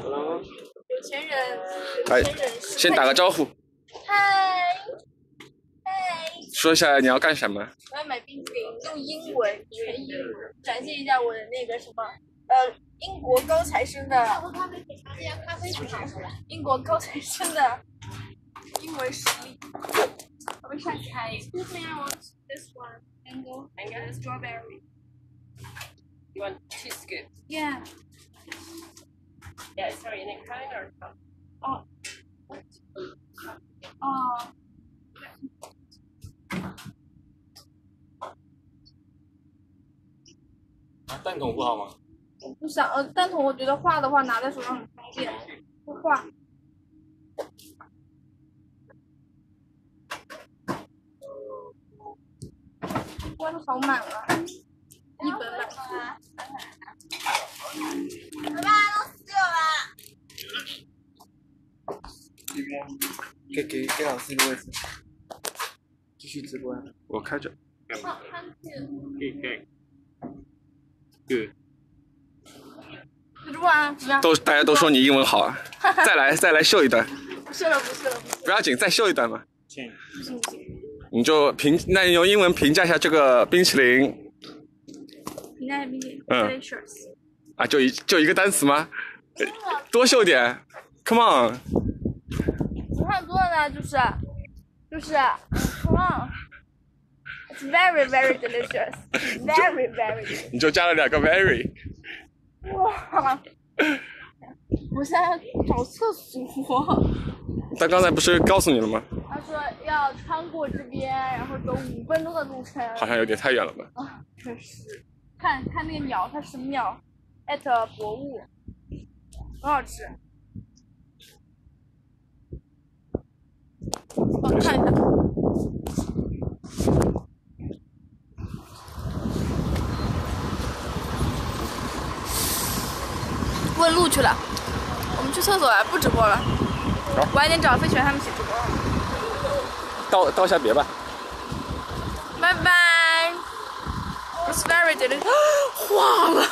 有钱人，哎有钱人，先打个招呼，嗨，嗨，说一下你要干什么。我要买冰淇淋，用英文全英文展现一下我的那个什么，呃，英国高材生的，咖啡咖啡。英国高材生的英文实力。我们上开 Excuse me, I want this one. Mango. mango strawberry。You want two scoops? Yeah. Yeah, sorry, in a cone or a cup? 哦。啊，蛋筒不好吗？我不想呃，蛋筒我觉得画的话拿在手上很方便，不画。关的好满了，一本满书。给给给老师一个位置，继续直播呀。我开着。主播啊，怎么样？都大家都说你英文好啊，再来再来秀一段，不秀了，不秀了，不了。不要紧，再秀一段嘛。不行不行，你就评，那你用英文评价一下这个冰淇淋评价冰淇淋嗯。啊，就一就一个单词吗？多秀点，Come on，你看多了呢，就是就是，come on，it's very very delicious, very very。你就加了两个 very，哇！我现在找厕所。他刚才不是告诉你了吗？他说要穿过这边，然后走五分钟的路程。好像有点太远了吧？啊，确实。看看那个鸟，它是鸟？艾特博物，很好吃。帮我看一下。问路去了，我们去厕所了，不直播了。晚点找飞泉他们一起直播。道道一下别吧。拜拜。It's very delicious。化了。